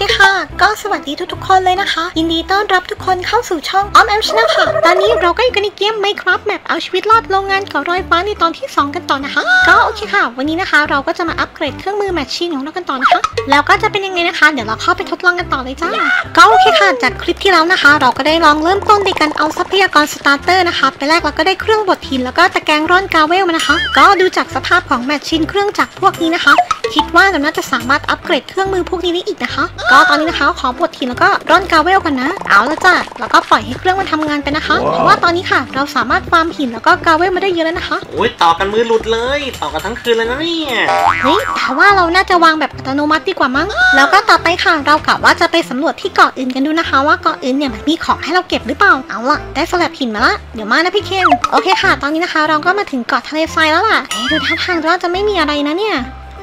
เคค่ะ ก็สวัสดีทุกๆคนเลยนะคะ ยินดีต้อนรับทุกคนเข้าสู่ช่องออมแอม channel ค่ะ ตอนนี้เราก็อยู่กันในเกม Minecraft map เอาชีวิตรอดโรงงานก่อรอยฟ้าในตอนที่ 2 กันต่อนะคะ ก็โอเคค่ะ วันนี้นะคะเราก็จะมาอัปเกรดเครื่องมือ machine ของเรากันต่อนะคะ แล้วก็จะเป็นยังไงนะคะ เดี๋ยวเราเข้าไปทดลองกันต่อเลยจ้า ก็โอเคค่ะ จากคลิปที่แล้วนะคะ เราก็ได้ลองเริ่มต้นในการเอาทรัพยากร starter นะคะไปแรกเราก็ได้เครื่องบดหินแล้วก็ตะแกรงร่อน gravel มานะคะ ก็ดูจากสภาพของ machine เครื่องจักรพวกนี้นะคะ คิดว่าเราน่าจะสามารถอัปเกรดเครื่องมือพวกนี้ได้อีกนะคะก็ตอนนี้นะคะขอบดทีแล้วก็ร่อนกาเวลกันนะ เอาละจ้ะแล้วก็ปล่อยให้เครื่องมันทำงานไปนะคะ เพราะว่าตอนนี้ค่ะ เราสามารถฟาร์มหินแล้วก็กาเวลมาได้เยอะแล้วนะคะโอ้ยต่อกันมือหลุดเลย ต่อกันทั้งคืนเลยนะเนี่ยเฮ้ยแต่ว่าเราน่าจะวางแบบอัตโนมัติดีกว่ามั้งแล้วก็ต่อไปค่ะเรากะว่าจะไปสำรวจที่เกาะอื่นกันดูนะคะ ว่าเกาะอื่นเนี่ยมันมีของให้เราเก็บหรือเปล่าเอาล่ะได้สลับหินมาละเดี๋ยวมานะพี่เคนโอเคค่ะ ตอนนี้นะคะ เราก็มาถึงเกาะทะเลทรายแล้วล่ะเฮ้ยดูท่าทางเราจะไม่มีอะไรนะเนี่ย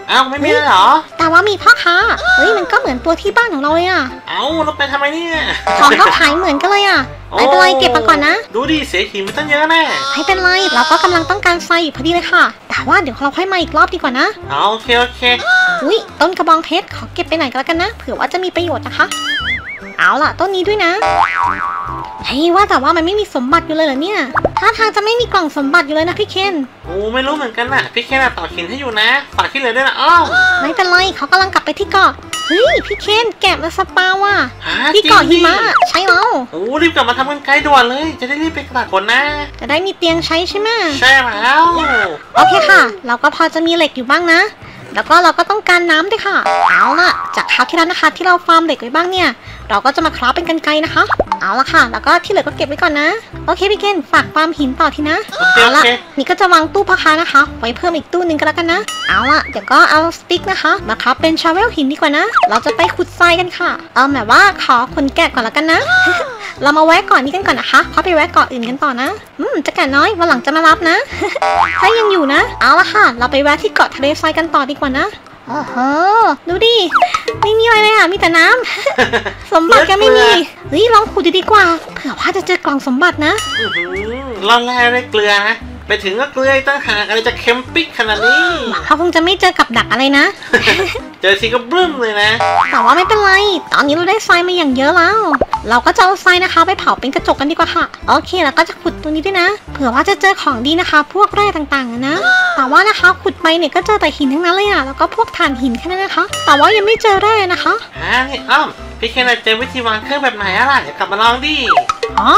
เอ้าไม่มีเลยเหรอ แต่ว่ามีพ่อค้า เฮ้ยมันก็เหมือนตัวที่บ้านของเราเลยอะเอ้าเราไปทำไมเนี่ยของก็ขายเหมือนกันเลยอะไม่เป็นไรเก็บมาก่อนนะ ดูดิเสียหินไปตั้งเยอะแน่ไม่เป็นไรเราก็กำลังต้องการไฟอยู่พอดีเลยค่ะ แต่ว่าเดี๋ยวเราค่อยมาอีกรอบดีกว่านะเอาโอเคโอเค อุ้ยต้นกระบองเพชรขอเก็บไปไหนอยก็แล้วกันนะ เผื่อว่าจะมีประโยชน์นะคะ เอาล่ะต้นนี้ด้วยนะ เฮ้ยว่าแต่ว่ามันไม่มีสมบัติอยู่เลยเหรอเนี่ยท่าทางจะไม่มีกล่องสมบัติอยู่เลยนะพี่เคนโอ้ไม่รู้เหมือนกันน่ะ พี่แค่น่ะต่อหินให้อยู่นะฝากที่เหลือด้วยนะอ้อมไม่เป็นไรเขากำลังกลับไปที่เกาะเฮ้ยพี่เคนแกะมาสปาว่ะหาที่เกาะจริหิงดิมะใช่แล้วโอ้รีบกลับมาทำกันไกลด่วนเลย จะได้รีบไปตากฝนนะจะได้มีเตียงใช้ใช่ไหมใช่แล้วโอเคค่ะ เราก็พอจะมีเหล็กอยู่บ้างนะ แล้วก็เราก็ต้องการน้ำด้วยค่ะ เอาล่ะ จากคราวที่แล้วนะคะ ที่เราฟาร์มเหล็กไว้บ้างเนี่ย เราก็จะมาคราฟเป็นกันไกรนะคะ เอาละค่ะ แล้วก็ที่เหลือก็เก็บไว้ก่อนนะ โอเคพี่เคนฝากฟาร์มหินต่อทีนะโอเคเอาโอละเคนี่ก็จะวางตู้พ่อค้านะคะ ไว้เพิ่มอีกตู้หนึ่งก็แล้วกันนะ เอาละเดี๋ยวก็เอาสติ๊กนะคะ มาครับเป็นชาเวลหินดีกว่านะ เราจะไปขุดทรายกันค่ะ เอาแบบว่าขอขนแกะก่อนแล้วกันนะ เรามาแวะเก่อนนี้กันก่อนนะคะเขาไปแวะเกาะอื่นกันต่อนะ อืมจะแกะน้อยวันหลังจะมารับนะ ถ้ายังอยู่นะ เอาละค่ะ เราไปแวะที่เกาะทะเลทรายกันต่อดีกว่านะโอ้โหดูดิไม่มีอะไรเลยอะมีแต่น้ำ สมบัติก็ไม่มีเฮ้ยลองขุดดูดีกว่า เผื่อว่าจะเจอกล่องสมบัตินะอื้อหือล่อนแร่ด้วยเกลือนะไปถึงก็เกลืออีกตั้งหากอะไรจะเค็มปิกขนาดนี้เขาคงจะไม่เจอกับดักอะไรนะ เจอทีก็บึ้มเลยนะ แต่ว่าไม่เป็นไร ตอนนี้เราได้ทรายมาอย่างเยอะแล้ว เราก็จะเอาทรายนะคะ ไปเผาเป็นกระจกกันดีกว่าค่ะ โอเค แล้วก็จะขุดตรงนี้ด้วยนะ เผื่อว่าจะเจอของดีนะคะ พวกแร่ต่างๆอะนะ แต่ว่านะคะขุดไปเนี่ยก็เจอแต่หินทั้งนั้นเลยอะแล้วก็พวกถ่านหินแค่นั้นนะคะ แต่ว่ายังไม่เจอแร่นะคะฮะนี่อ้อมพี่แค่น่ะเจอวิธีวางเครื่องแบบไหนอะล่ะเดี๋ยวกลับมาลองดิ อ๋อ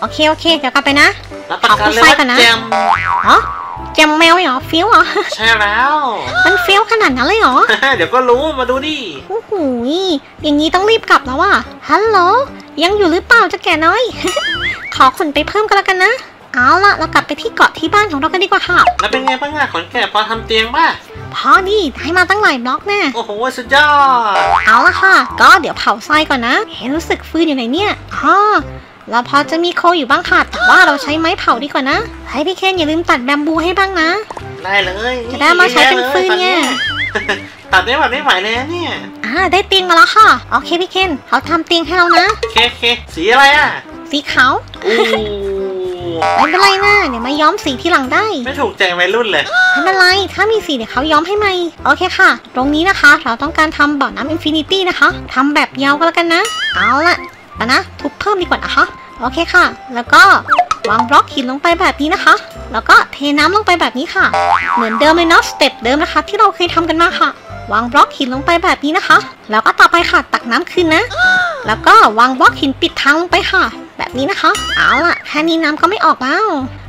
โอเค โอเค เดี๋ยวกลับไปนะรับประกันเลยขอว่าผู้ชายก่อนนะแจมอ๋อ แจมแมวเหรอฟิวเหรอ ใช่แล้ว มันฟิวขนาดนั้นเลยเหรอ เดี๋ยวก็รู้มาดูดิโอ้โหอย่างนี้ต้องรีบกลับแล้วว่ะฮัลโหลยังอยู่หรือเปล่าเจะแก่น้อย ขอขนไปเพิ่มก็แล้วกันนะ เอาล่ะเรากลับไปที่เกาะที่บ้านของเรากันดีกว่าค่ะ แล้วเป็นไงบ้างอะขนแกะพอทำเตียงป่ะพอดีได้มาตั้งหลายบล็อกแน่โอ้โหสุดยอดเอาละค่ะ ก็เดี๋ยวเผาทรายก่อนนะเห็นรู้สึกฟืนอยู่ไหนเนี่ยอ๋อ เราพอจะมีโคอยู่บ้างค่ะ แต่ว่าเราใช้ไม้เผาดีกว่านะ ให้พี่เคนอย่าลืมตัดแบมบูให้บ้างนะ ได้เลยจะได้มาใช้เป็นฟืนไงตัดได้แบบไม่ไหวเลยนะเนี่ย อ่าได้เตียงมาแล้วค่ะ โอเคพี่เคนเขาทำเตียงให้เรานะโอเคโอเคสีอะไรอะสีขาวอู้ไม่เป็นไรนะเดี๋ยวมาย้อมสีทีหลังได้ ไม่ถูกใจวัยรุ่นเลยไม่เป็นไร ถ้ามีสีเดี๋ยวเขาย้อมให้ใหม่โอเคค่ะ ตรงนี้นะคะ เราต้องการทำบ่อน้ำ infinity นะคะทำแบบยาวก็แล้วกันนะ เอาละ เอานะ ทุบเพิ่มดีกว่านะคะ โอเคค่ะ แล้วก็วางบล็อกหินลงไปแบบนี้นะคะ แล้วก็เทน้ำลงไปแบบนี้ค่ะ เหมือนเดิมเลยเนาะ step เดิมนะคะ ที่เราเคยทำกันมาค่ะ วางบล็อกหินลงไปแบบนี้นะคะ แล้วก็ต่อไปค่ะตักน้ำขึ้นนะ แล้วก็วางบล็อกหินปิดทางลงไปค่ะ แบบนี้นะคะ เอาล่ะแค่นี้น้ำก็ไม่ออกแล้ว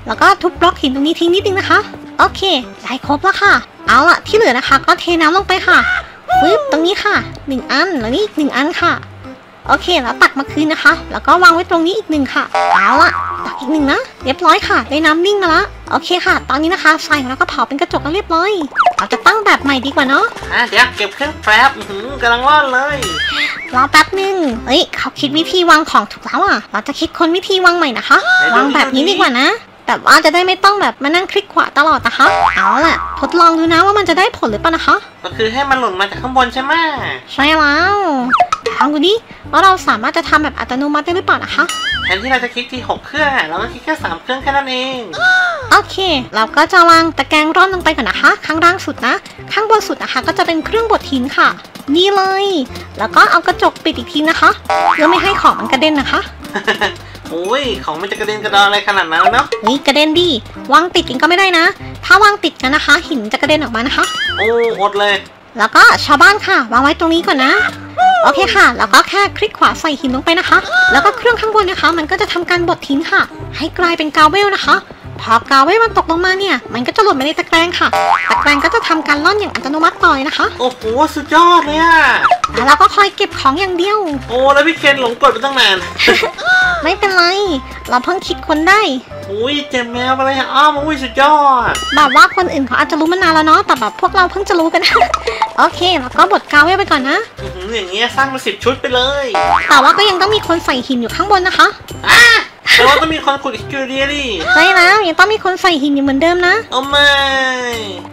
แล้วก็ทุบบล็อกหินตรงนี้ทิ้งนิดนึงนะคะ โอเคได้ครบแล้วค่ะ เอาล่ะที่เหลือนะคะ ก็เทน้ำลงไปค่ะฟึบตรงนี้ค่ะหนึ่งอันแล้วนี่อีกหนึ่งอันค่ะ โอเค แล้วตักมาคืนนะคะ แล้วก็วางไว้ตรงนี้อีกหนึ่งค่ะ เอาล่ะตักอีกหนึ่งนะ เรียบร้อยค่ะ ได้น้ำนิ่งมาแล้วโอเคค่ะ ตอนนี้นะคะทรายของเราก็เผาเป็นกระจกแล้วเรียบร้อย เราจะตั้งแบบใหม่ดีกว่าเนาะ อะเดี๋ยวเก็บเครื่องแป๊บอื้อหือกำลังร่อนเลย รอแป๊บหนึ่งเอ้ย เขาคิดวิธีวางของถูกแล้วอะ เราจะคิดค้นวิธีวางใหม่นะคะ วางแบบนี้ดีกว่านะแต่ว่าจะได้ไม่ต้องแบบมานั่งคลิกขวาตลอดนะคะ เอาล่ะ ทดลองดูนะว่ามันจะได้ผลหรือเปล่านะคะ ก็คือให้มันหล่นมาจากข้างบนใช่ไหมใช่แล้ว แต่ลองดูดิว่าเราสามารถจะทำแบบอัตโนมัติได้หรือเปล่านะคะแทนที่เราจะคลิกที่หกเครื่องอะเราก็คลิกแค่สามเครื่องแค่นั้นเอง โอเค เราก็จะวางตะแกรงร่อนลงไปก่อนนะคะ ข้างล่างสุดนะ ข้างบนสุดนะคะ ก็จะเป็นเครื่องบดหินค่ะ นี่เลย แล้วก็เอากระจกปิดอีกทีนะคะ เพื่อไม่ให้ของมันกระเด็นนะคะโอ้ย ของมันจะกระเด็นกระดอนอะไรขนาดนั้นเนาะนี่กระเด็นดิวางติดกันก็ไม่ได้นะ ถ้าวางติดกันนะคะ หินจะกระเด็นออกมานะคะ โอ้ อดเลย แล้วก็ชาวบ้านค่ะ วางไว้ตรงนี้ก่อนนะ โอเคค่ะ แล้วก็แค่คลิกขวาใส่หินลงไปนะคะ แล้วก็เครื่องข้างบนนะคะ มันก็จะทำการบดหินค่ะ ให้กลายเป็นกาวเวลนะคะ พอกาวเวลมันตกลงมาเนี่ย มันก็จะหล่นไปในตะแกรงค่ะ ตะแกรงก็จะทำการล่อนอย่างอัตโนมัติต่อเลยนะคะ โอ้โห สุดยอดเลยอะแล้วเราก็คอยเก็บของอย่างเดียว โอ้ แล้วพี่เคนหลงกดไปตั้งนาน ไม่เป็นไร เราเพิ่งคิดคนได้ อุ้ยเจ็บแมวไปเลยอะอ้อมอุ้ยสุดยอดแบบว่าคนอื่นเขาอาจจะรู้มานานแล้วเนาะแต่แบบพวกเราเพิ่งจะรู้กัน โอเค แล้วก็บดกาวเวลไปก่อนนะอื้อหืออย่างเงี้ยสร้างมาสิบชุดไปเลย แต่ว่าก็ยังต้องมีคนใส่หินอยู่ข้างบนนะคะอะแต่ว่าต้องมีคนขุดอีกคิวเดียดิใช่แล้วยังต้องมีคนใส่หินอยู่เหมือนเดิมนะเอาไม่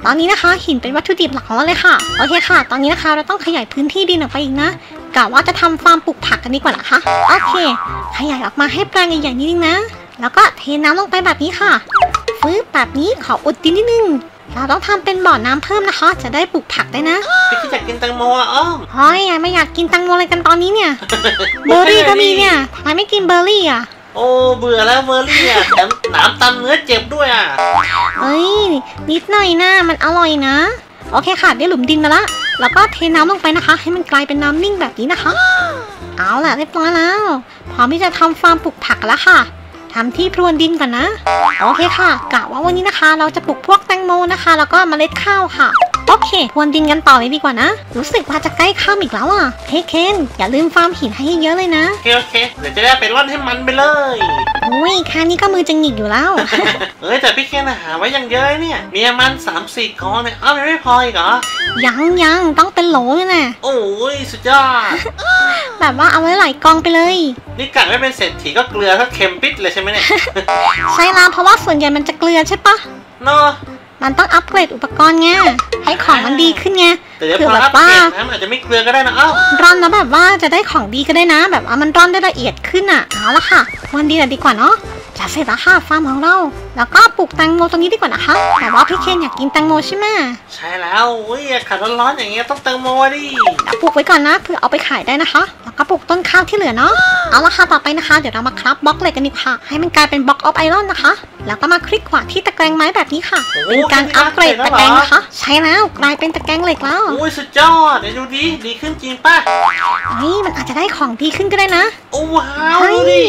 ตอนนี้นะคะหินเป็นวัตถุดิบหลักของเราเลยค่ะโอเคค่ะ ตอนนี้นะคะเราต้องขยายพื้นที่ดินออกไปอีกนะกะว่าจะทำฟาร์มปลูกผักกันดีกว่านะคะโอเค ขยายออกมาให้แปลงใหญ่ๆนิดนึงนะ แล้วก็เทน้ำลงไปแบบนี้ค่ะฟื้บแบบนี้ขออุดดินนิดนึง เราต้องทำเป็นบ่อน้ำเพิ่มนะคะ จะได้ปลูกผักได้นะพี่คิดอยากกินแตงโมอะอ้อมเฮ้ยไม่อยากกินแตังโมอะไรกันตอนนี้เนี่ย เบอร์รี่ก็มีเนี่ยทำไมไม่กินเบอร์รี่อะโอ้เบื่อแล้วเบอร์รี่อะแถมหนามตำเนื้อเจ็บด้วยอะเอ้ยนิดหน่อยนะมันอร่อยนะ โอเคค่ะได้หลุมดินมาละแล้วก็เทน้ำลงไปนะคะ ให้มันกลายเป็นน้ำนิ่งแบบนี้นะคะ เอาล่ะเรียบร้อยแล้วพร้อมที่จะทำฟาร์มปลูกผักแล้วค่ะ ทำที่พรวนดินก่อนนะ โอเคค่ะกะว่าวันนี้นะคะ เราจะปลูกพวกแตงโมนะคะ แล้วก็เมล็ดข้าวค่ะ โอเคพรวนดินกันต่อเลยดีกว่านะ รู้สึกว่าจะใกล้ข้ามอีกแล้วอะเฮ้ยเคนอย่าลืมฟาร์มหินให้เยอะเลยนะ โอเคโอเคเดี๋ยวจะได้ไปร่อนให้มันไปเลยอุ้ยแค่นี้ก็มือจะหงิกอยู่แล้ว เอ้ยแต่พี่เคนอะหาไว้อย่างเยอะเนี่ย มีประมันสามสี่กองเนี่ยอ้าวยังไม่พออีกเหรอ ยังยังต้องเป็นโหลเลยนะโอ้ยสุดยอด แบบว่าเอาไว้หลายกองไปเลย นี่กะไม่เป็นเศรษฐีก็เกลือก็เค็มปิดเลยใช่ไหมเนี่ย ใช่ละเพราะว่าส่วนใหญ่มันจะเกลือใช่ปะเนาะ มันต้องอัปเกรดอุปกรณ์ไงให้ของมันดีขึ้นไงแต่เดี๋ยวเผื่พออแบอับปว่าเกรดนะมันอาจจะไม่เกลือก็ได้นะอ้าวร่อนแล้วแบบว่าจะได้ของดีก็ได้นะ แบบว่ามันร่อนได้ละเอียดขึ้นอะเอาละค่ะ วันดีแหละดีกว่าเนาะ จะเสร็จแล้วค่ะฟาร์มของเรา แล้วก็ปลูกแตงโมตรงนี้ดีกว่านะคะแต่ว่าพี่เคนอยากกินแตงโมใช่ไหมใช่แล้วอุ้ยอากาศร้อนๆอย่างเงี้ยต้องแตงโมดิเดี๋ยวปลูกไว้ก่อนนะเพื่อเอาไปขายได้นะคะ แล้วก็ปลูกต้นข้าวที่เหลือเนาะเอาละค่ะต่อไปนะคะ เดี๋ยวเรามาครับบล็อกเหล็กกันดีกว่าให้มันกลายเป็นบล็อกออฟไอรอนนะคะ แล้วก็มาคลิกขวาที่ตะแกรงไม้แบบนี้ค่ะ เป็นการอัปเกรดตะแกรงนะคะ ใช่แล้วกลายเป็นตะแกรงเหล็กแล้วอุ้ยสุดยอดเดี๋ยวดูดิดีขึ้นจริงป่ะเฮ้ยมันอาจจะได้ของดีขึ้นก็ได้นะโอ้ว้าวเฮ้ยดูดิ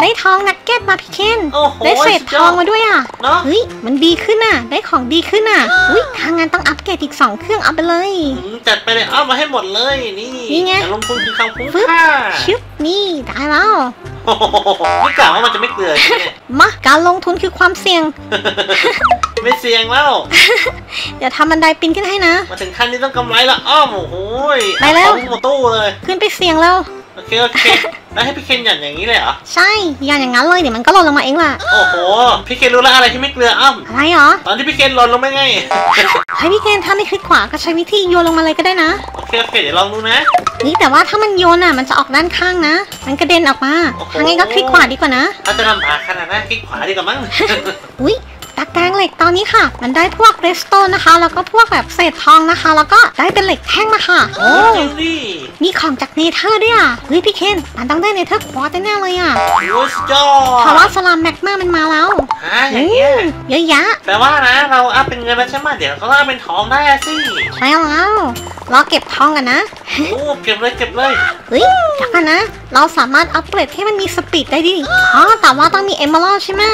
ได้ทองนัก เก็ตมาพี่เคนโอ้โหได้เศษสุดทยออดงมาด้วยอะเนาะเฮ้ยมันดีขึ้นน่ะ ได้ของดีขึ้นน่ะอุ้ยทางงานต้องอัปเกรดอีก 2 เครื่องเอาไปเลยอืมจัดไปเลยเอามาให้หมดเลยนี่นี่ไงแต่ลงทุนคือความคุ้มฟึบค่าชึบนี่ได้แล้วโอ้โหนี่กล่าวว่ามันจะไม่เกลือใช่ไหมเนี่ยมาการลงทุนคือความเสี่ยง ไม่เสี่ยงแล้วเดี๋ยวทำบันไดปีนขึ้นให้นะ มาถึงขั้นนี้ต้องกำไรละอ้อมโอ้โหไปแล้วเอาหมดตู้เลย ขึ้นไปเสี่ยงแล้ว โอเค โอเค แล้วให้พี่เคนหย่อนอย่างนี้เลยเหรอ ใช่อย่าอย่างนั้นเลยเดี๋ยวมันก็หล่นลงมาเองล่ะ โอ้โห พี่เคนรู้แล้วอะไรที่ไม่เกลืออ้ำอะไรเหรอ ตอนที่พี่เคนหล่นลงไปไงให้พี่เคนถ้าไม่คลิกขวาก็ใช้วิธีโยนลงมาเลยก็ได้นะ โอเค โอเค เดี๋ยวลองดูนะ นี่แต่ว่าถ้ามันโยนอะมันจะออกด้านข้างนะ มันกระเด็นออกมาโอ้โหทางไงก็คลิกขวาดีกว่านะ ถ้าจะลำบากขนาดนั้นคลิกขวาดีกว่ามั้ง อุ้ย ตะแกรงเหล็กตอนนี้ค่ะ มันได้พวก redstone นะคะ แล้วก็พวกแบบเศษทองนะคะ แล้วก็ได้เป็นเหล็กแท่งมาค่ะ โอ้จริงดิมีของจาก Nether ด้วยอะเฮ้ยพี่เคนมันต้องได้ Nether quartz แน่ๆเลยอะโอ้ยสุดยอเพราะว่าดสลามแมกมามันมาแล้วฮะอย่างเงี้ยมเยอะแยะแปลว่านะเราอัพเป็นเงินแล้วใช่ไหมเดี๋ยวเขาก็อัพเป็นทองได้อะสิใช่แล้วรอเก็บทองกันนะโอ้เก็บเลยเก็บเลยเฮ้ยเดี๋ยวกันนะ เราสามารถอัปเกรดให้มันมีสปีดได้ดิอ๋อแต่ว่าต้องมีเอมเมอรัลใช่ไหม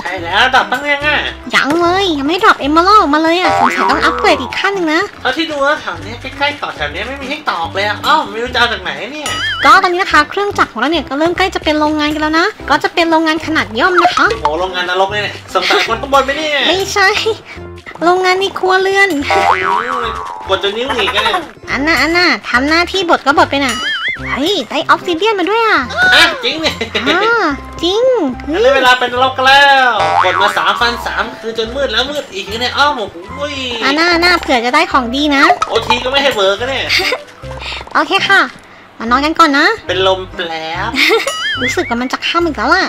ใช่แล้วดับตั้งยังอะยังเลยยังไม่ดรอปเอมเมอรัลมาเลยอะสงสัยต้องอัปเกรดอีกขั้นหนึ่งนะเท่าที่ดูแล้วแถวเนี้ยใกล้ๆเกาะแถวเนี้ยไม่มีให้ตอกเลยอะอ้าวไม่รู้จะเอาจากไหนเนี่ยก็ตอนนี้นะคะเครื่องจักรของเราเนี่ยก็เริ่มใกล้จะเป็นโรงงานกันแล้วนะ ก็จะเป็นโรงงานขนาดย่อมนะคะโอ้โรงงานนรกเลยเนี่ยสงสารคนข้างบนไหมเนี่ยไม่ใช่โรงงานในครัวเรือนอืมกดจนนิ้วหนีกันเนี่ยอันน่ะอันน่ะทำหน้าที่บทก็บทไปน่ะ เฮ้ยได้ออฟซิเดียนมาด้วยอะอะจริงเนี่ยอ่าจริงเฮ้ได้ยเวลาเป็นนรกกันแล้วกดมาสามฟันสามคือจนมืดแล้วมืดอีกเนี่ยอ้าวโอ้โหยอันน่ะอันน่ะเผื่อจะได้ของดีนะ โอทีก็ไม่ให้เบิร์กันเนี่ย โอเคค่ะ มานอนกันก่อนนะ เป็นลมแปลบ รู้สึกว่ามันจะข้ามอีกแล้วล่ะ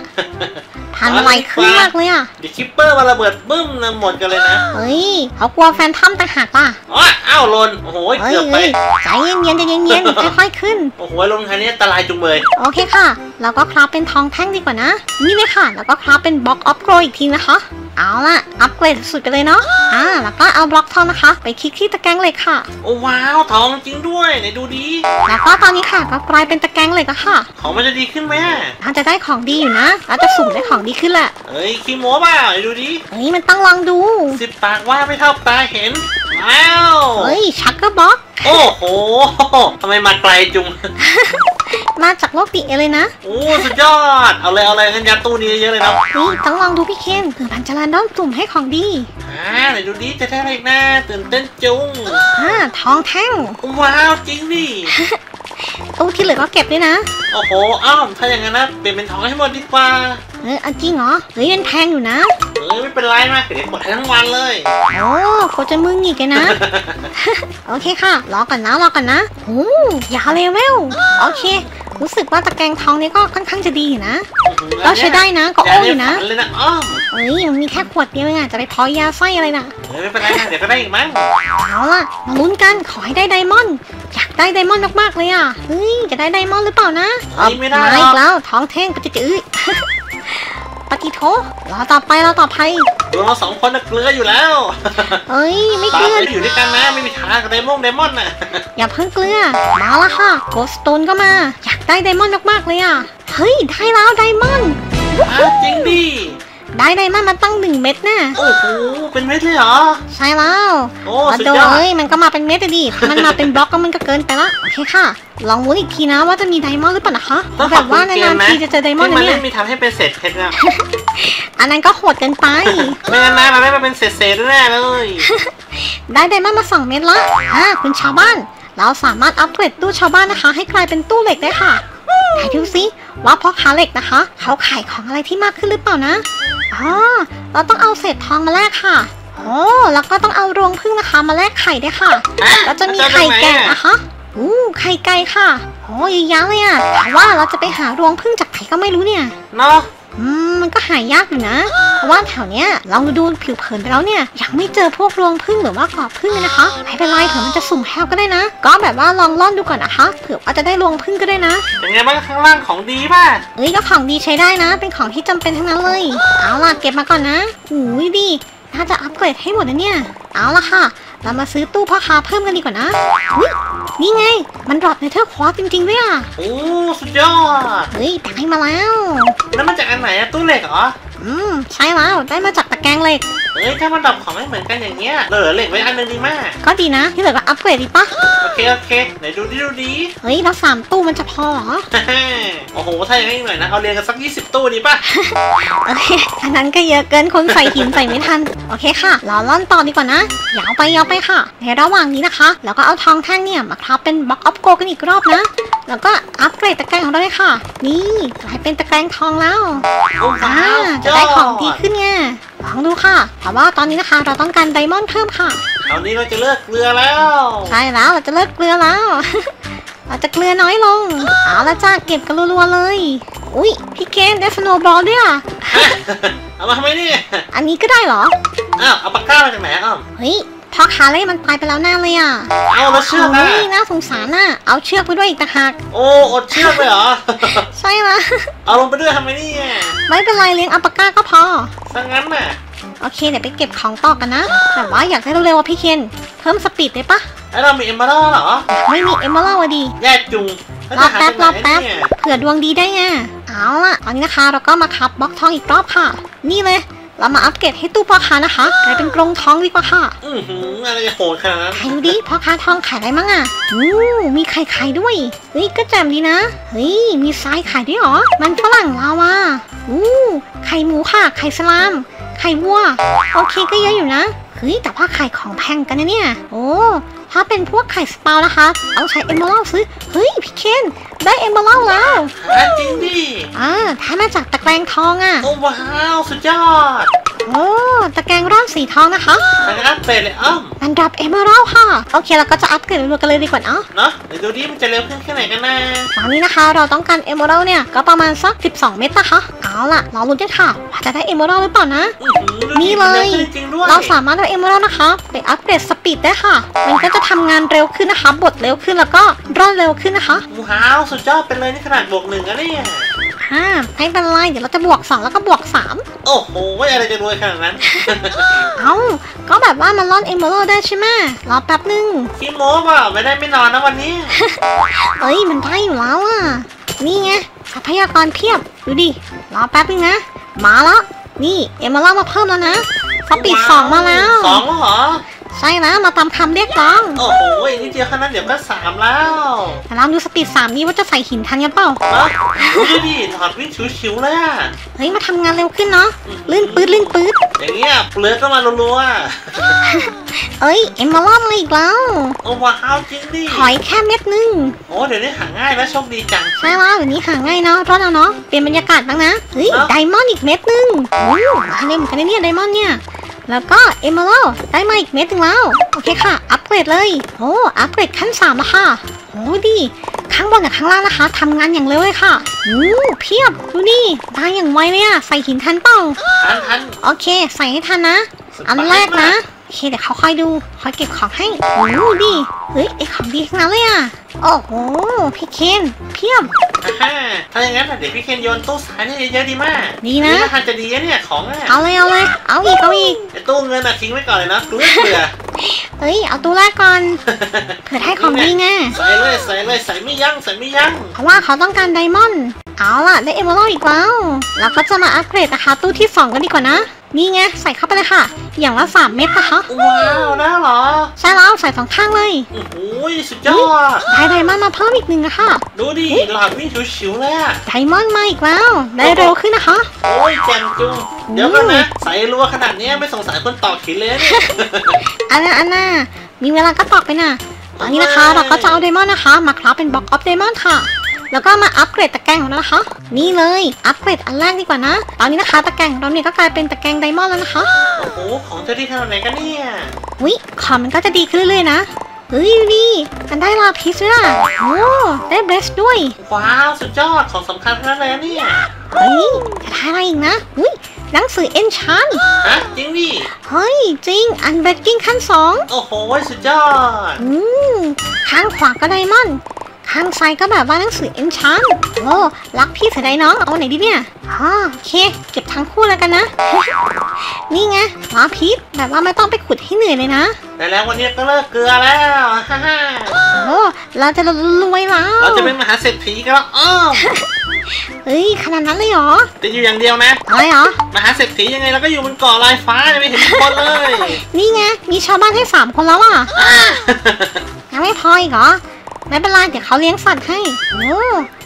ทันไวขึ้นมากเลยอะเดี๋ยวคิปเปอร์มาระเบิดบึ้มนะหมดกันเลยนะ เฮ้ยเขากลัวแฟนทอมต่างหากล่ะอ๋ออ้าวหลนโอ้โหเฮ้ยเกือบไปเฮ้ยใจเย็นๆใจเย็นๆค่อยๆขึ้น โอ้โหลงทางนี้อันตรายจุงเบยโอเคค่ะ แล้วก็คราฟเป็นทองแท่งดีกว่านะ นี่เลยค่ะ แล้วก็คราฟเป็นบล็อกออฟโกรอีกทีนะคะ เอาล่ะ อัปเกรดสุดไปเลยเนาะ อ่า แล้วก็เอาบล็อกทองนะคะ ไปคลิกที่ตะแกรงเหล็กค่ะ โอ้ว้าวทองจริงด้วยไหนดูดีแล้วก็ตอนนี้ค่ะก็กลายเป็นตะแกรงเหล็กแล้วค่ะ ของมันจะดีขึ้นไหมน่าจะได้ของดีอยู่นะแล้วจะสุ่มได้ของดีขึ้นแหละเฮ้ยขี้โม้เปล่าไหนดูดีเฮ้ยมันต้องลองดูสิบปากว่าไม่เท่าตาเห็นว้าวเฮ้ย shulker box โอ้โหทำไมมาไกลจุง มาจากโลกติเอเลยนะ โอ้สุดยอด เอาเลยเอาเลยงั้นยัดตู้นี้เยอะเลยเนาะนี่ต้องลองดูพี่เคนเผื่อมันจะรันดอมสุ่มให้ของดีอ่าไหนดูดีจะได้อะไรอีกนะตื่นเต้นจุงอ่าทองแท่งว้าวจริงดิตู้ที่เหลือก็เก็บด้วยนะ โอ้โห อ้าวถ้าอย่างนั้นนะเปลี่ยนเป็นทองให้หมดดีกว่า เอออันจริงเหรอเฮ้ยมันแพงอยู่นะเฮ้ยไม่เป็นไรมาเดี๋ยวกดให้ทั้งวันเลย โอ้โคจะมึงอีกเลยนะ โอเคค่ะ รอก่อนนะรอก่อนนะโอ้ยาวเลเวลโอเค รู้สึกว่าตะแกรงทองนี้ก็ค่อนข้างจะดีอยู่นะก็ใช้ได้นะก็โอ้อยู่นะฝัเลยนะอ้อมเอ้ยมันมีแค่ขวดเดียวเองอะจะไปพอยาไส้อะไรน่ะเฮ้ยไม่เป็นไรนะเดี๋ยวก็ได้อีกมั้งเอาล่ะมาลุ้นกันขอให้ได้ไดมอนด์อยากได้ไดมอนด์มากๆเลยอะเฮ้ยจะได้ไดมอนด์หรือเปล่านะเฮ้ยไม่ได้หรมาออีกกแล้วท้องแท่งปฏิจื้อปฏิโทรอต่อไปรอต่อไป ดวงเราสองคนน่ะเกลืออยู่แล้วเอ้ยไม่ตาเกมลือไปอยู่ด้วยกันนะไม่มีทางกับไดมงไดมอนด์น่ะอย่าเพิ่งเกลือมาละค่ะโกสโตนก็มา อยากได้ไดมอนด์มากๆเลยอะ เฮ้ย ได้แล้วไดมอนด์ อ้าวจริงดิ ได้ไดมอนด์มาตั้งหนึ่งเม็ดน่ะโอ้โหเป็นเม็ดเลยเหรอ ใช่แล้วโอ้มาสุดดูยอดเอ้ยมันก็มาเป็นเม็ดอะดิถ้ามันมาเป็นบล็อกก็มันก็เกินไปละโอเคค่ะ ลองลุ้นอีกทีนะว่าจะมีไดมอนด์หรือเปล่านะคะต้องขแบอบบคุว่าณเกนามนๆนะทีจะเจอไดมอนด์ที่มานะเนี่เล่ยนมีทำให้เป็นเศษเพชรนะอันนั้นก็โหดเกินไปไม่งั้นนะเราได้มาเป็นเศษเศษๆแน่เลย ได้ไดมอนด์มาสองเม็ดละอ่าคุณชาวบ้านเราสามารถอัปเกรดตู้ชาวบ้านนะคะ ให้กลายเป็นตู้เหล็กได้ค่ะ ไหนดูซิว่าพ่อค้าเหล็กนะคะ เขาขายของอะไรที่มากขึ้นหรือเปล่านะอ๋อเราต้องเอาเศษทองมาแลกค่ะโอ้แล้วก็ต้องเอารวงพึ่งนะคะ มาแลกไข่ด้วยค่ะแล้วจะมีไข่แกะนะคะอู้ไข่ไก่ค่ะโอ้ยยาวเลยอะแต่ว่าเราจะไปหารวงพึ่งจากไหนก็ไม่รู้เนี่ยเนาะ อืมมันก็หายากอยู่นะ เพราะว่าแถวเนี้ยลองดูผิวเผินไปแล้วเนี่ยยังไม่เจอพวกรวงพึ่งหรือว่ากรอบพึ่งเลยนะคะไม่เป็นไรเผื่อมันจะสุ่มแฮวก็ได้นะ ก็แบบว่าลองล่อนดูก่อนนะคะเผื่อว่าจะได้รวงพึ่งก็ได้นะเป็นไงบ้างข้างล่างของดีป่ะเอ้ยก็ของดีใช้ได้นะ เป็นของที่จำเป็นทั้งนั้นเลยเอาล่ะเก็บมาก่อนนะอุ้ยดีน่าจะอัปเกรดให้หมดนะเนี่ยเอาล่ะค่ะ เรามาซื้อตู้พ่อค้าเพิ่มกันดีกว่านะอุ๊ยนี่ไง มัน drop Nether quartz จริงๆด้วยอะโอ้ สุดยอด เฮ้ยได้มาแล้วนั่นมาจากอันไหนอะตู้เหล็กเหรอ อืม ใช่แล้ว ได้มาจากตะแกรงเหล็ก เอ้ยถ้ามัน drop ของไม่เหมือนกันอย่างเงี้ยเหลือเหล็กไว้อันนึงดีมาก ก็ดีนะ ที่เหลือก็อัปเกรดดีปะโอเคโอเคไหนดูดิดูดีเฮ้ยแล้วสามตู้มันจะพอเหรอ โอ้โหถ้าอย่างนี้หน่อยนะเอาเรียงกันสัก 20 ตู้ดีป่ะโอเคอันนั้นก็เยอะเกินคนใส่หินใส่ไม่ทัน โอเคค่ะเราร่อนต่อดีกว่านะยาวไปยาวไปค่ะ ในระหว่างนี้นะคะ แล้วก็เอาทองแท่งเนี่ยมาคราฟเป็นบล็อกออฟโกกันอีกรอบนะ แล้วก็อัปเกรดตะแกรงของเราเลยค่ะ นี่กลายเป็นตะแกรงทองแล้วโอ้อ่าว้าวจะได้ของดีขึ้นไง ลองดูค่ะ แต่ว่าตอนนี้นะคะเราต้องการไดมอนด์เพิ่มค่ะคราวนี้เราจะเลิกเกลือแล้ว ใช่แล้วเราจะเลิกเกลือแล้ว เราจะเกลือน้อยลง เอาละจ้าเก็บกันรัวๆเลย อุ้ยพี่เคนได้สโนว์บอลด้วยอะเอามาทำไมเนี่ยอันนี้ก็ได้เหรอ อ้าวเอาปากกามาจากไหนอ้อมเฮ้ย พอคาเล่มันตายไปแล้วแน่เลยอะเอาแล้วเชือกโอ้อะยน่าสงสารน่ะเอาเชือกไปด้วยอีกต่างหากโอ้อดเชือกเลยเหรอ ใช่ละเอาลงไปด้วยทำไมเนี่ยไม่เป็นไรเลี้ยงอัลปาก้าก็พอถ้างั้นน่ะโอเคเดี๋ยวไปเก็บของต่อกันนะ แต่ว่าอยากได้เร็วๆว่ะพี่เคนเพิ่มสปีดได้ปะแล้วเรามีเอมเบอร์เหรอ ไม่มีเอมเมอรัลอะดีแย่จุงแล้วรอจะหาแป๊บจากรไหอนแป๊บเนี่ยเผื่อดวงดีได้ไงเอาล่ะตอนนี้นะคะเราก็มาคับบล็อกทองอีกรอบค่ะ นี่เลย เรามาอัปเกรดให้ตู้พ่อค้านะคะกลายเป็นกรงทองดีกว่าค่ะ อือหืออะไรจะโหดขนาดนั้นขายดูดิพ่อค้าทองขายอะไรมั่งอะอู้มีไข่ขายด้วย เฮ้ยก็แจ่มดีนะ เฮ้ยมีทรายขายด้วยเหรอ มันฝรั่งลาวาอู้ไข่หมูค่ะ ไข่สลาม ไข่วัว โอเคก็เยอะอยู่นะเฮ้ยแต่ว่าไข่ของแพงกันนะเนี่ย โอ้ ถ้าเป็นพวกไข่ spawn นะคะต้องใช้เอมเบอร์ซื้อ เฮ้ยพี่เคน ได้เอมเบอร์แล้วหาจริงดิอ่าถ้ามาจากตะแกรงทองอะ โอ้ว้าว สุดยอด โโอ้ตะแกรงร่อนสีทองนะคะมันก็อัพเกรดเลยอ้อมอันดับ emeraldค่ะ โอเคเราก็จะอัปเกรดรัวๆกันเลยดีกว่าเนาะเนาะเดี๋ยวดูดิมันจะเร็วขึ้นแค่ไหนกันนะตอนนี้นะคะเราต้องการ emerald เนี่ยก็ประมาณสัก 12 เม็ดนะคะเอาล่ะรอลุ้นกันค่ะว่าจะได้ emerald หรือเปล่านะอื้อหือดูดินี่เลยมัร็วขึ้นจริงๆด้วยเราสามารถเอา emerald นะคะไปอัปเกรด speed ได้ค่ะ มันก็จะทำงานเร็วขึ้นนะคะ บดเร็วขึ้นแล้วก็ร่อนเร็วขึ้นนะคะว้าวสุดยอดเป็นเลยนี่ขนาดบวกหนึ่งอะเนี่ย อ่าไม่เป็นไรเดี๋ยวเราจะบวก2แล้วก็บวก3โอ้โหอะไรจะรวยขนาดนั้น เอ้า ก็แบบว่ามันร่อน emerald ได้ใช่ไหมรอแป๊บนึงขี้โม้เปล่าไม่ได้ไม่นอนนะวันนี้ เอ้ยมันได้อยู่แล้วอะ นี่ไงทรัพยากรเพียบ ดูดิ รอแป๊บนึงนะ มาแล้ว นี่เอเมอรัลมาเพิ่มแล้วนะสปีดสองมาแล้วสองแล้วเหรอ ใช่แล้วมาตามคำเรียกร้อง โอ้โหอีกนิดเดียวแค่นั้นเดี๋ยวก็สามแล้วแต่ลองดูสปีดสามนี้ว่าจะใส่หินทันกันเปล่าเนาะดูดิหลอดวิ่งชิวๆเลยอะเฮ้ยมาทำงานเร็วขึ้นเนาะลื่นปื๊ดลื่นปื๊ดอย่างเงี้ยเปลือกก็มารัวเอ้ยเอเมอรัลมาอีกแล้วๆโอ้ว้าวจริงดิถอยแค่เม็ดนึงโอ้เดี๋ยวนี้หาง่ายแล้วโชคดีจังใช่แล้วเดี๋ยวนี้หาง่ายเนาะร่อนเอาเนาะเปลี่ยนบรรยากาศบ้างนะเฮ้ยเอ้า diamond อีกเม็ดนึงโอ้มาเร็วเหมือนกันนะเนี่ย diamond เนี่ย แล้วก็ emerald ได้มาอีกเม็ดนึงแล้ว โอเคค่ะ อัปเกรดเลย โอ้อัปเกรดขั้นสามแล้วค่ะโอ้ดี ข้างบนกับข้างล่างนะคะทำงานอย่างเร็วเลยค่ะอู้เพียบ ดูนี่ได้อย่างไวเลยอะใส่หินทันเปล่าทันทันโอเค ใส่ให้ทันนะ อันแรกนะ โอเคเดี๋ยวเขาคอยดูคอยเก็บของให้โอ้ดีเฮ้ยไอของดีทั้งนั้นเลยอะโอ้โหพี่เคนเพียบอ่าฮะถ้าอย่างนั้นน่ะเดี๋ยวพี่เคนโยนตู้สายนี่เยอะๆดีมากดีนะถ้าทางจะดีนะเนี่ยของอะเอาเลยเอาเลยเอาอีกเอาอีกไอ้ตู้เงินอะทิ้งไว้ก่อนเลยนะกลัวเบื่อเฮ้ยเอาตัวแรกก่อนเผื่อได้ของดีไงใส่เลยใส่เลยใส่ไม่ยั้งใส่ไม่ยั้งเพราะว่าเขาต้องการไดมอนด์เอาล่ะได้เอเมอรัลอีกแล้วแล้วก็จะมาอัปเกรดนะคะตู้ที่2กันดีกว่านะ นี่ไงใส่เข้าไปเลยค่ะ อย่างละ3เม็ดนะคะว้าวนะเหรอ ใช่แล้วใส่สองข้างเลย โอ้โหสุดยอดได้ diamond มาเพิ่มอีกหนึ่งนะคะดูดิหลอดวิ่งชิวๆเลยอะ diamond มาอีกแล้ว ได้เร็วขึ้นนะคะ โอ้ยแจ่มจุงเดี๋ยวกันนะใส่รัวขนาดเนี้ยไม่สงสารคนตอกหินเลยเนี่ยอันน่ะอันน่ะมีเวลาก็ตอกไปน่ะตอนนี้นะคะเราก็จะเอา diamond นะคะ มา craft เป็น block of diamond ค่ะ แล้วก็มาอัปเกรดตะแกรงของเรานะคะ นี่เลยอัปเกรดอันแรกดีกว่านะ ตอนนี้นะคะตะแกรงของเราเนี่ยก็กลายเป็นตะแกรงไดมอนด์แล้วนะคะโอ้โหของจะดีขนาดไหนกันเนี่ยวิของมันก็จะดีขึ้นเรื่อยๆนะเฮ้ยดูดิมันได้ลาพิสด้วยอะโอ้ได้เบสด้วย ว้าว สุดยอดของสำคัญทั้งนั้นเลยนะเนี่ยเฮ้ยจะได้อะไรอีกนะอุ้ยหนังสือเอนชานฮะจริงดิเฮ้ย จริง อันเบรกกิ้งขั้นสองโอ้โห สุดยอด อืมข้างขวาก็ไดมอนด์ ข้างซ้ายก็แบบว่าหนังสือเอนชานโอ้รักพี่เสียดายน้อง เอาไหนดีเนี่ยอ๋อโอเค เก็บทั้งคู่แล้วกันนะ นี่ไงลาพิษแบบว่าไม่ต้องไปขุดให้เหนื่อยเลยนะ แต่แล้ววันนี้ก็เลิกเกลือแล้วฮ่าฮ่าโอ้เราจะรวยแล้ว เราจะเป็นมหาเศรษฐีกันแล้วอ้อมเฮ้ยขนาดนั้นเลยเหรอแต่อยู่อย่างเดียวนะอะไรเหรอมหาเศรษฐียังไงเราก็อยู่บนเกาะลายฟ้าเนี่ยไม่เห็นทุกคนเลย นี่ไงมีชาวบ้านให้สามคนแล้วอะยังไม่พออีกเหรอ ไม่เป็นไรเดี๋ยวเขาเลี้ยงสัตว์ให้ โอ้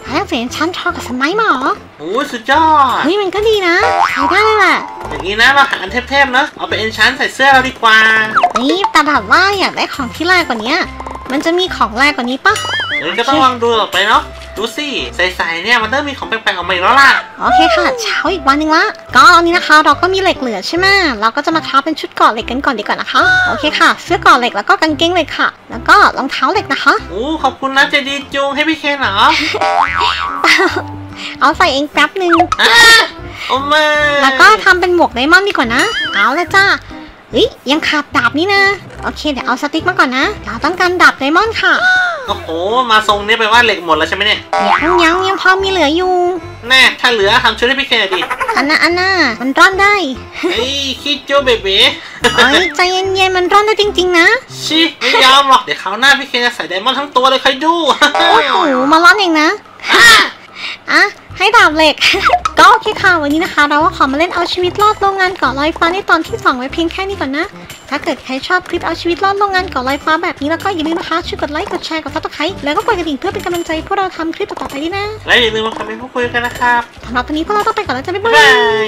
หาเสียงชั้นชอกับสมัยมาเหรอโอ้ยสุดยอดเฮ้ยมันก็ดีนะใช้ได้เลยแหละอย่างนี้นะเราหาอันเทพๆนะเอาไปเอนชานใส่เสื้อเราดีกว่าเฮ้ยแต่แบบว่าอยากได้ของที่แรงกว่านี้มันจะมีของแรงกว่านี้ปะเดี๋ยวก็ต้องลองดูต่อไปเนาะ ดูสิใส่ๆเนี่ยมันเริ่มมีของแปลกๆออกมาอีกแล้วล่ะ โอเคค่ะ เช้าอีกวันหนึ่งละ ก็ตอนนี้นะคะเราก็มีเหล็กเหลือใช่ไหมเราก็จะมาท้าเป็นชุดเกราะเหล็กกันก่อนดีกว่านะคะ โอเคค่ะ เสื้อเกราะเหล็กแล้วก็กางเกงเหล็กค่ะ แล้วก็รองเท้าเหล็กนะคะโอ้ขอบคุณนะใจดีจุงให้พี่เคนเหรอ เอาใส่เองแป๊บหนึ่งอะโอ้ไม่แล้วก็ทำเป็นหมวกไดมอนด์ดีกว่านะ เอาละจ้า เฮ้ยยังขาดดาบนี่นะ โอเคเดี๋ยวเอาสติ๊กมาก่อนนะ เราต้องการดาบไดมอนด์ค่ะ โอ้โห มาทรงนี้แปลว่าเหล็กหมดแล้วใช่ไหมเนี่ย ยังยังยังพอมีเหลืออยู่ แน่ ถ้าเหลือทำชุดให้พี่เคนหน่อยดิ อันน่ะอันน่ะมันร่อนได้ เฮ้ยคิดจูเบเบ้เอ้ยใจเย็นๆมันร่อนได้จริง ๆ นะ ชิไม่ยอมหรอก เดี๋ยวคราวหน้าพี่เคนจะใส่ diamond ทั้งตัวเลยใครดู โอ้โหมาร่อนเองนะอะ ให้ดาบเหล็ก ก็โอเคค่ะ วันนี้นะคะ เราก็ขอมาเล่นเอาชีวิตรอดโรงงานเกาะลอยฟ้าในตอนที่ 2 ไว้เพียงแค่นี้ก่อนนะ ถ้าเกิดใครชอบคลิปเอาชีวิตรอดโรงงานเกาะลอยฟ้าแบบนี้แล้วก็อย่าลืมนะคะช่วยกดไลค์ กดแชร์ กด subscribe แล้วก็กดกระดิ่งเพื่อเป็นกำลังใจให้พวกเราทำคลิปต่อๆไปด้วยนะ และอย่าลืมมาคอมเมนต์พูดคุยกันนะครับสำหรับวันนี้พวกเราต้องไปก่อนแล้วจะบ๊ายบ๊ายบาบายย